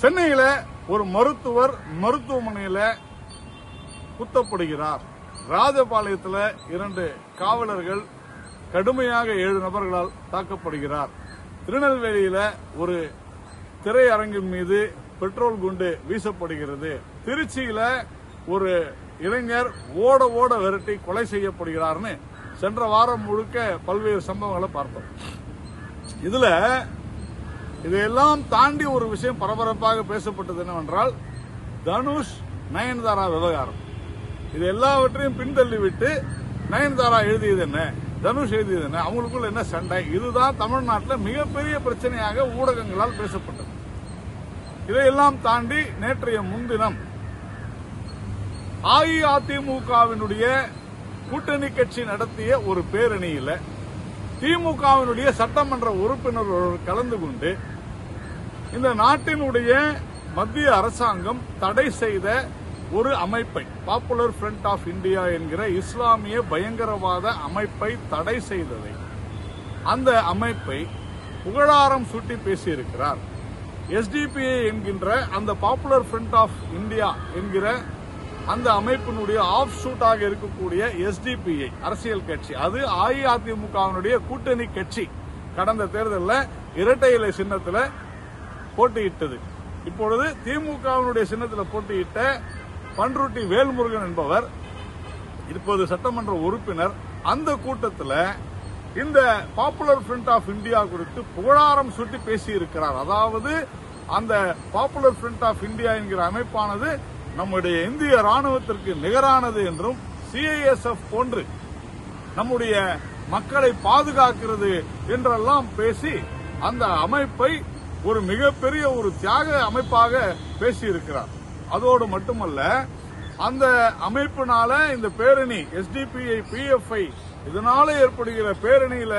சென்னையில ஒரு மருத்துவர் மருத்துவமனையில குத்தப்படுகிறார். ராஜபாளையத்தில் இரண்டு காவலர்கள் கடுமையாக ஏழு நபர்களால் தாக்கப்படுகிறார். திருநெல்வேலியில ஒரு திரையரங்கின் மீது பெட்ரோல் குண்டு வீசப்படுகிறது. திருச்சியில ஒரு இளைஞர் ஓட ஓட விரட்டி கொலை செய்யப்படுகிறார்னு சென்ற வாரம் முழுக்க பல்வேறு சம்பவங்களை பார்த்தோம். இதுல இதையெல்லாம் தாண்டி ஒரு விஷயம் பரபரப்பாக பேசப்பட்டது என்னவென்றால் தனுஷ் நயன்தாரா விவகாரம். இது எல்லாவற்றையும் பின்தள்ளிவிட்டு நயன்தாரா எழுதியது என்ன? தனுஷ் எழுதியது என்ன? அவங்களுக்குள்ள என்ன சண்டை? இதுதான் தமிழ்நாட்டில் மிகப்பெரிய பிரச்சனையாக ஊடகங்களால் பேசப்பட்டது. இதையெல்லாம் தாண்டி நேற்றைய முன்தினம் அஇஅதிமுகவினுடைய கூட்டணி கட்சி நடத்திய ஒரு பேரணியில திமுகவினுடைய சட்டமன்ற உறுப்பினர் கலந்து கொண்டு இந்த நாட்டினுடைய மத்திய அரசாங்கம் தடை செய்த ஒரு அமைப்பை பாப்புலர் ஃப்ரண்ட் ஆஃப் இந்தியா என்கிற இஸ்லாமிய பயங்கரவாத அமைப்பை தடை செய்ததை அந்த அமைப்பை புகழாரம் சூட்டி பேசியிருக்கிறார். எஸ்டிபிஐ என்கின்ற அந்த பாப்புலர் ஃப்ரண்ட் ஆஃப் இந்தியா என்கிற அந்த அமைப்பினுடைய ஆஃப் ஷூட்டாக இருக்கக்கூடிய எஸ்டிபிஐ அரசியல் கட்சி அது அஇஅதிமுகவினுடைய கூட்டணி கட்சி கடந்த தேர்தலில் இரட்டை இலை சின்னத்தில் போட்டியிட்டது. இப்பொழுது திமுகவினுடைய சின்னத்தில் போட்டியிட்ட பன்ருட்டி வேல்முருகன் என்பவர் இப்போது சட்டமன்ற உறுப்பினர் அந்த கூட்டத்தில் இந்த பாப்புலர் ஃப்ரண்ட் ஆஃப் இந்தியா குறித்து புகழாரம் சுட்டி பேசியிருக்கிறார். அதாவது அந்த பாப்புலர் ஃப்ரண்ட் ஆஃப் இந்தியா என்கிற அமைப்பானது நம்முடைய இந்திய ராணுவத்திற்கு நிகரானது என்றும் சிஐஎஸ்எஃப் போன்று நம்முடைய மக்களை பாதுகாக்கிறது என்றெல்லாம் பேசி அந்த அமைப்பை ஒரு மிகப்பெரிய ஒரு தியாக அமைப்பாக பேசியிருக்கிறார். அதோடு மட்டுமல்ல அந்த அமைப்பினால இந்த பேரணி எஸ்டிபிஐ பிஎஃப்ஐ இதனால ஏற்படுகிற பேரணியில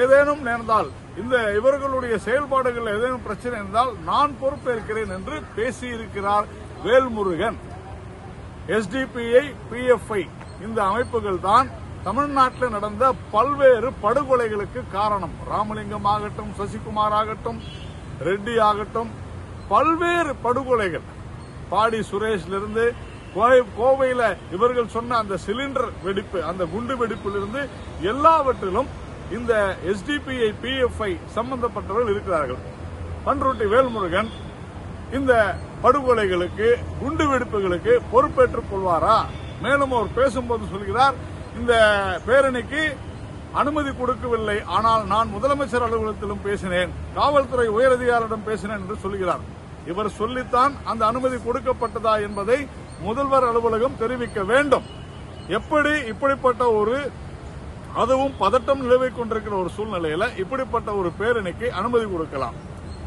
ஏதேனும் நேர்ந்தால் இந்த இவர்களுடைய செயல்பாடுகள் ஏதேனும் பிரச்சனை இருந்தால் நான் பொறுப்பேற்கிறேன் என்று பேசியிருக்கிறார் வேல்முருகன் எஸ்டிபிஐ பிஎஃப்ஐ இந்த அமைப்புகள் தான் தமிழ்நாட்டில் நடந்த பல்வேறு படுகொலைகளுக்கு காரணம். ராமலிங்கம் ஆகட்டும் சசிகுமார் ஆகட்டும் ரெட்டி ஆகட்டும் பல்வேறு படுகொலைகள். பாடி சுரேஷ்லிருந்து கோவையில் கோவை- இவர்கள் சொன்ன அந்த சிலிண்டர் வெடிப்பு அந்த குண்டு வெடிப்பிலிருந்து எல்லாவற்றிலும் இந்த எஸ்டிபிஐ பிஎஃப்ஐ சம்பந்தப்பட்டவர்கள் இருக்கிறார்கள். பன்ருட்டி வேல்முருகன் இந்த படுகொலைகளுக்கு குண்டு வெடிப்புகளுக்கு பொறுப்பேற்றுக் கொள்வாரா? மேலும் அவர் பேசும்போது சொல்கிறார் இந்த பேரணிக்கு அனுமதி கொடுக்கவில்லை ஆனால் நான் முதலமைச்சர் அலுவலகத்திலும் பேசினேன் காவல்துறை உயரதிகாரிடம் பேசினேன் என்று சொல்கிறார். இவர் சொல்லித்தான் அந்த அனுமதி கொடுக்கப்பட்டதா என்பதை முதல்வர் அலுவலகம் தெரிவிக்க வேண்டும். எப்படி இப்படிப்பட்ட ஒரு அதுவும் பதட்டம் நிலவிக் கொண்டிருக்கிற ஒரு சூழ்நிலையில இப்படிப்பட்ட ஒரு பேரணிக்கு அனுமதி கொடுக்கலாம்.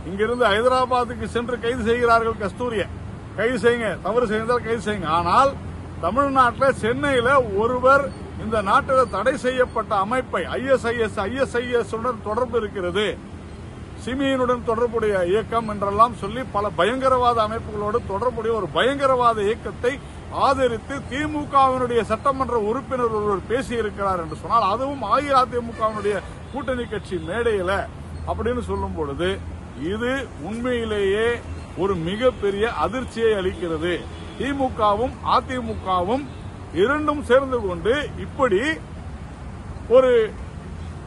இங்கிருந்து ஹைதராபாத்துக்கு சென்று கைது செய்கிறார்கள் கஸ்தூரிய. கைது செய்யுங்க. தவறு செய்தால் கைது செய்யுங்க. ஆனால் தமிழ்நாட்டில் சென்னையில ஒருவர் இந்த நாட்டில் தடை செய்யப்பட்ட அமைப்பை ஐஎஸ்ஐஎஸ் ஐஎஸ்ஐஎஸ் உடன் தொடர்பு இருக்கிறது. சிமியினுடன் தொடர்புடைய இயக்கம் என்றெல்லாம் சொல்லி பல பயங்கரவாத அமைப்புகளோடு தொடர்புடைய ஒரு பயங்கரவாத இயக்கத்தை ஆதரித்து திமுகவினுடைய சட்டமன்ற உறுப்பினர் ஒருவர் பேசியிருக்கிறார் என்று சொன்னால் அதுவும் அஇஅதிமுகவினுடைய கூட்டணி கட்சி மேடையில் அப்படின்னு சொல்லும் பொழுது இது உண்மையிலேயே ஒரு மிகப்பெரிய அதிர்ச்சியை அளிக்கிறது. திமுகவும் அதிமுகவும் இரண்டும் சேர்ந்து கொண்டு இப்படி ஒரு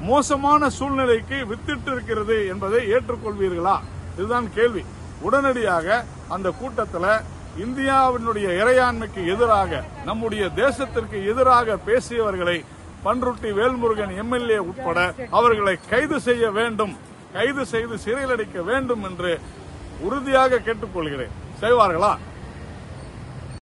மோசமான சூழ்நிலைக்கு வித்திட்டு இருக்கிறது என்பதை ஏற்றுக்கொள்வீர்களா? இதுதான் கேள்வி. உடனடியாக அந்த கூட்டத்தில் இந்தியாவினுடைய இறையாண்மைக்கு எதிராக நம்முடைய தேசத்திற்கு எதிராக பேசியவர்களை பன்ருட்டி வேல்முருகன் எம்எல்ஏ உட்பட அவர்களை கைது செய்ய வேண்டும். கைது செய்து சிறையில் அடைக்க வேண்டும் என்று உறுதியாக கேட்டுக்கொள்கிறேன். செய்வார்களா?